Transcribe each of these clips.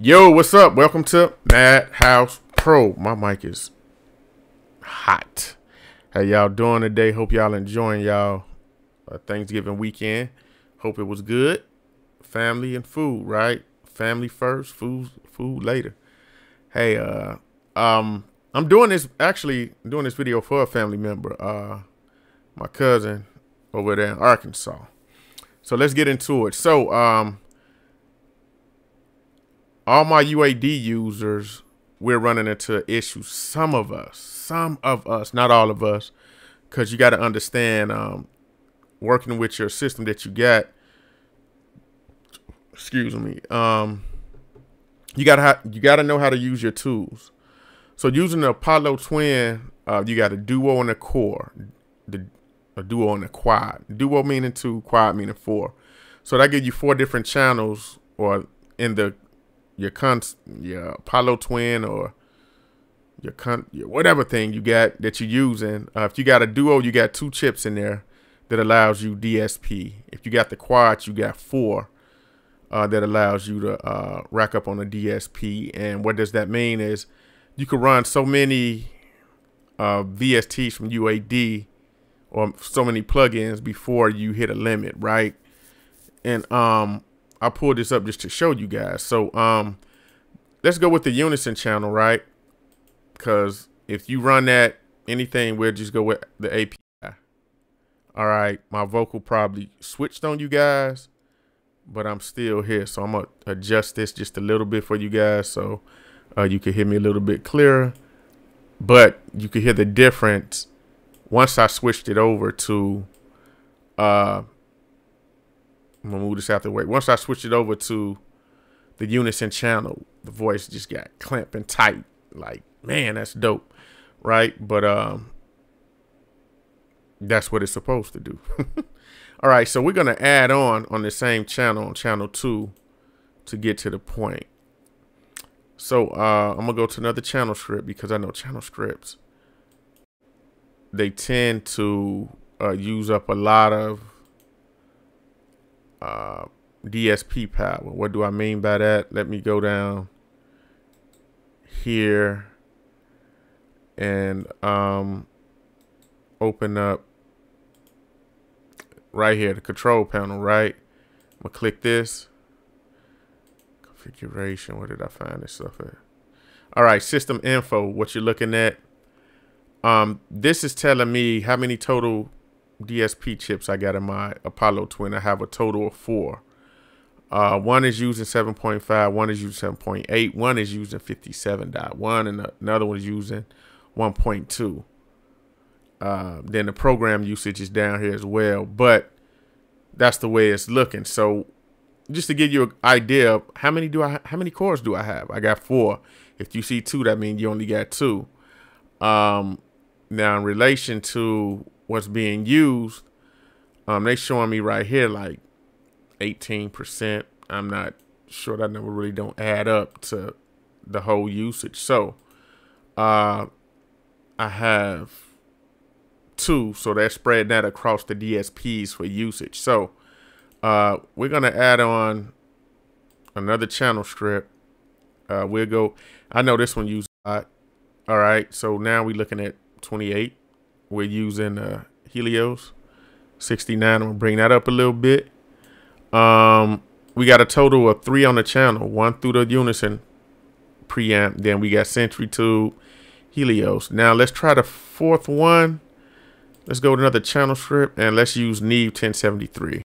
Yo, what's up? Welcome to Madd House Pro. My mic is hot. How y'all doing today? Hope y'all enjoying y'all uh, Thanksgiving weekend. Hope it was good. Family and food, right? Family first, food food later. Hey, uh um I'm doing this actually doing this video for a family member, uh my cousin over there in Arkansas. So let's get into it. So um all my UAD users, we're running into issues. Some of us, some of us, not all of us, because you got to understand, um, working with your system that you got. Excuse me. Um, you gotta you gotta know how to use your tools. So using the Apollo Twin, uh, you got a duo and a core, the a duo and a quad. Duo meaning two, quad meaning four. So that gives you four different channels, or in the your con your Apollo Twin or your con your whatever thing you got that you're using. Uh, if you got a duo, you got two chips in there that allows you DSP. If you got the quad, you got four uh, that allows you to uh, rack up on a DSP. And what does that mean is you can run so many uh, VSTs from UAD or so many plugins before you hit a limit, right? And um, I pulled this up just to show you guys. So um, let's go with the Unison channel, right? Because if you run that anything, we'll just go with the API. All right, my vocal probably switched on you guys, but I'm still here. So I'm gonna adjust this just a little bit for you guys so uh, you can hear me a little bit clearer. But you can hear the difference once I switched it over to uh, I'm gonna move this out the way. Once I switch it over to the Unison channel, the voice just got clamping tight. Like, man, that's dope, right? But um, that's what it's supposed to do. All right, so we're gonna add on on the same channel, on channel two, to get to the point. So uh, I'm gonna go to another channel strip because I know channel strips. They tend to uh, use up a lot of uh, DSP power. What do I mean by that? Let me go down here and um, open up right here, the control panel, right? I'm gonna click this. Configuration, where did I find this stuff at? All right, system info, what you're looking at. Um, this is telling me how many total DSP chips I got in my Apollo Twin. I have a total of four. Uh, one is using 7.5, one is using 7.8, one is using 57.1, and another one is using 1.2. Uh, then the program usage is down here as well, but that's the way it's looking. So just to give you an idea of how many do I how many cores do I have? I got four. If you see two, that means you only got two. Um, now in relation to what's being used, um, they showing me right here like 18%. I'm not sure that number really don't add up to the whole usage. So uh, I have two, so they're spreading that across the DSPs for usage. So uh, we're gonna add on another channel strip. Uh, we'll go. I know this one uses a lot. All right, so now we're looking at 28 we're using uh, Helios 69. I'm gonna bring that up a little bit. Um, we got a total of three on the channel, one through the Unison preamp. Then we got Sentry Tube, Helios. Now let's try the fourth one. Let's go to another channel strip and let's use Neve 1073.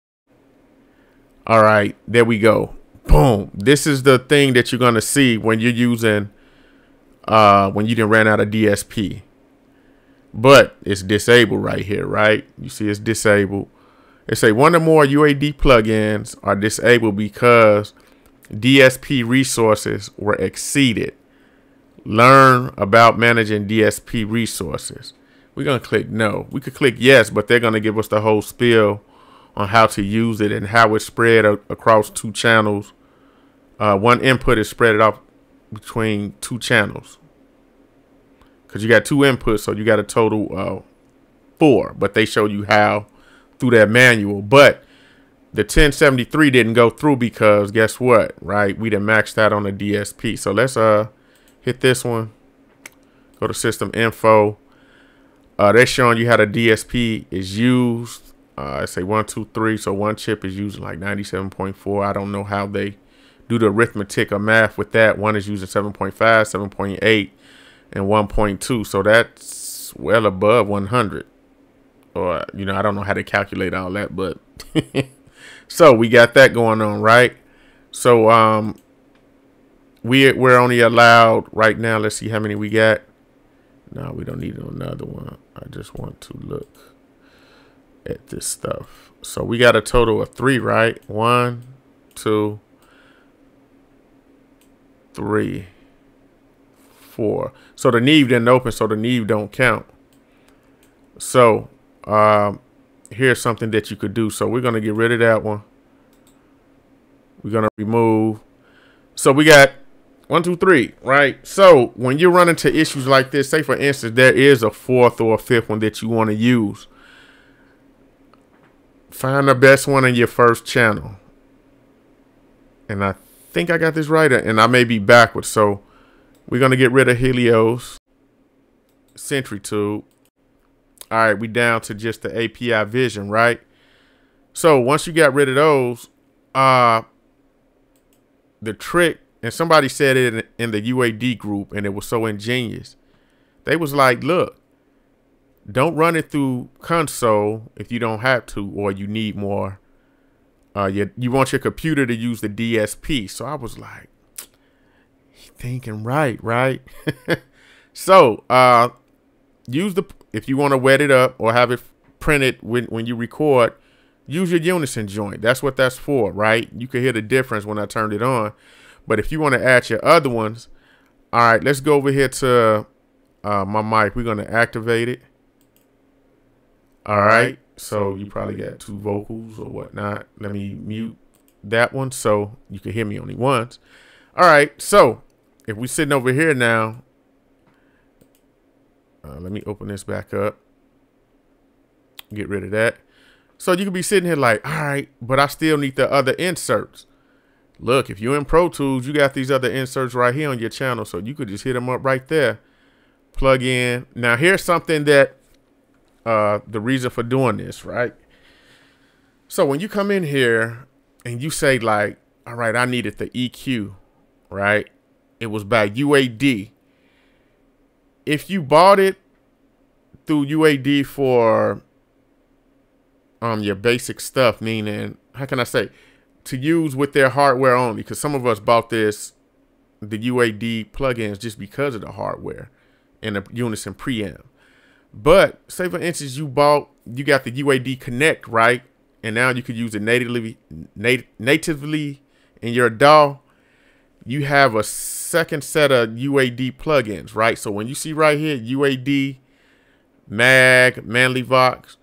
All right, there we go. Boom. This is the thing that you're gonna see when you're using uh when you didn't ran out of DSP but it's disabled right here, right? You see it's disabled. It say one or more UAD plugins are disabled because DSP resources were exceeded. Learn about managing DSP resources. We're going to click no. We could click yes, but they're going to give us the whole spiel on how to use it and how it's spread across two channels. Uh, one input is spread out between two channels because you got two inputs, so you got a total uh, four. But they show you how through that manual. But the 1073 didn't go through because guess what? Right, we didn't max that on the DSP. So let's uh hit this one. Go to system info. Uh, they're showing you how the DSP is used. Uh, I say one, two, three. So one chip is using like 97.4. I don't know how they do the arithmetic or math with that. One is using 7.5, 7.8, and 1.2. So that's well above 100. Or, you know, I don't know how to calculate all that, but so we got that going on, right? So um we we're only allowed right now, let's see how many we got. No, we don't need another one. I just want to look at this stuff. So we got a total of three, right? One, two, three, four. So the Neve didn't open, so the Neve don't count. So um, here's something that you could do. So we're going to get rid of that one. We're going to remove. So we got one, two, three, right? So when you run into issues like this, say for instance, there is a fourth or a fifth one that you want to use. Find the best one in your first channel. And I think I got this right, and I may be backwards. So we're going to get rid of Helios, CentriTube, all right, we down to just the API vision, right? So once you got rid of those, uh, the trick, and somebody said it in, in the UAD group, and it was so ingenious. They was like, look, don't run it through console if you don't have to, or you need more. Uh, you, you want your computer to use the DSP. So I was like, thinking right, right? so uh, use the if you want to wet it up or have it printed when, when you record, use your unison joint. That's what that's for, right? You can hear the difference when I turned it on. But if you want to add your other ones, all right, let's go over here to uh, my mic. We're going to activate it. All right. So you probably got two vocals or whatnot. Let me mute that one so you can hear me only once. All right. So if we're sitting over here now, uh, let me open this back up. Get rid of that. So you could be sitting here like, all right, but I still need the other inserts. Look, if you're in Pro Tools, you got these other inserts right here on your channel. So you could just hit them up right there. Plug in. Now here's something that uh, the reason for doing this, right? So when you come in here and you say like, all right, I needed the EQ, right? It was by UAD if you bought it through UAD for um your basic stuff, meaning how can I say to use with their hardware only, because some of us bought this the UAD plugins just because of the hardware and the Unison preamp. But say for instance you bought you got the UAD Connect right, and now you could use it natively nat natively in your DAW. You have a second set of UAD plugins, right? So when you see right here, UAD, Mag, Manley Vox,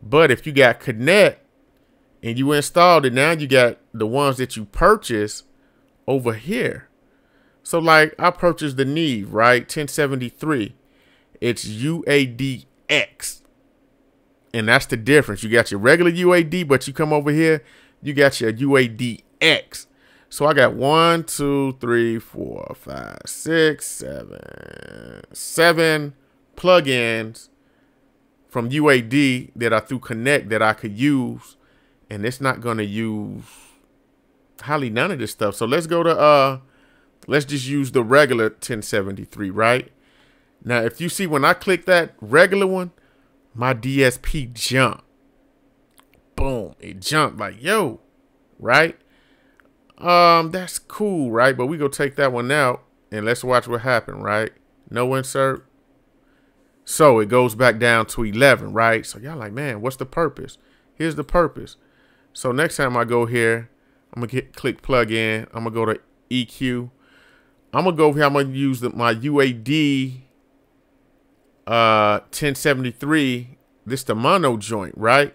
but if you got Connect and you installed it, now you got the ones that you purchase over here. So like I purchased the Neve, right? 1073. It's UADX. And that's the difference. You got your regular UAD, but you come over here, you got your UADX. So I got one, two, three, four, five, six, seven, seven plugins from UAD that are through Connect that I could use. And it's not going to use hardly none of this stuff. So let's go to, uh, let's just use the regular 1073, right? Now, if you see when I click that regular one, my DSP jump. Boom. It jumped like, yo, right? Um, that's cool, right? But we go take that one out and let's watch what happened, right? No insert. So it goes back down to 11, right? So y'all like, man, what's the purpose? Here's the purpose. So next time I go here, I'm gonna get click plug in. I'm gonna go to EQ. I'm gonna go over here. I'm gonna use the, my UAD uh 1073. This the mono joint, right?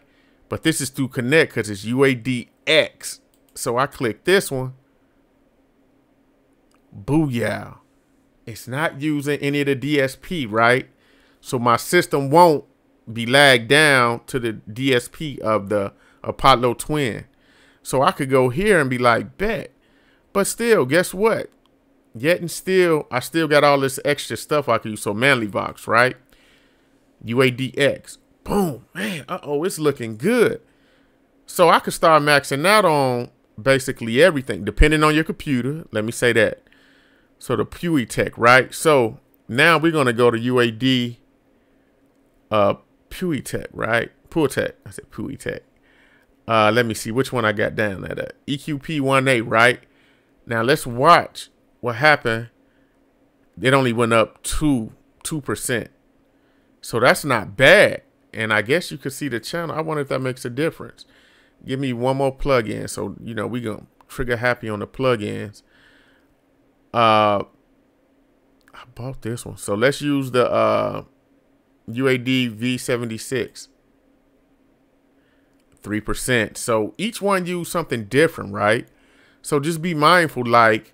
But this is through Connect because it's UAD X. So I click this one. Booyah. It's not using any of the DSP, right? So my system won't be lagged down to the DSP of the Apollo Twin. So I could go here and be like, bet. But still, guess what? Yet and still, I still got all this extra stuff I can use. So Manley Vox, right? UADX. Boom. Man, uh-oh, it's looking good. So I could start maxing out on basically everything, depending on your computer. Let me say that. So the Pewee Tech, right? So now we're going to go to UAD uh, Pewee Tech, right? Pultec. I said Pewee Tech. Uh, let me see which one I got down at. Uh, EQP-1A, right? Now let's watch what happened. It only went up two two percent, so that's not bad. And I guess you could see the channel. I wonder if that makes a difference. Give me one more plug-in, so you know we gonna trigger happy on the plugins. Uh, I bought this one, so let's use the uh UAD V76. 3%. So each one use something different, right? So just be mindful like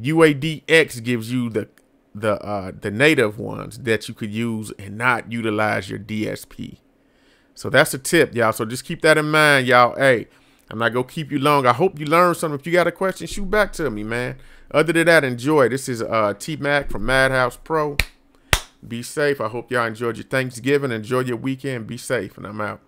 UADX gives you the the uh the native ones that you could use and not utilize your DSP. So that's a tip, y'all. So just keep that in mind, y'all. Hey, I'm not gonna keep you long. I hope you learned something. If you got a question, shoot back to me, man. Other than that, enjoy. This is uh T Mac from Madd House Pro. Be safe. I hope y'all enjoyed your Thanksgiving. Enjoy your weekend. Be safe, and I'm out.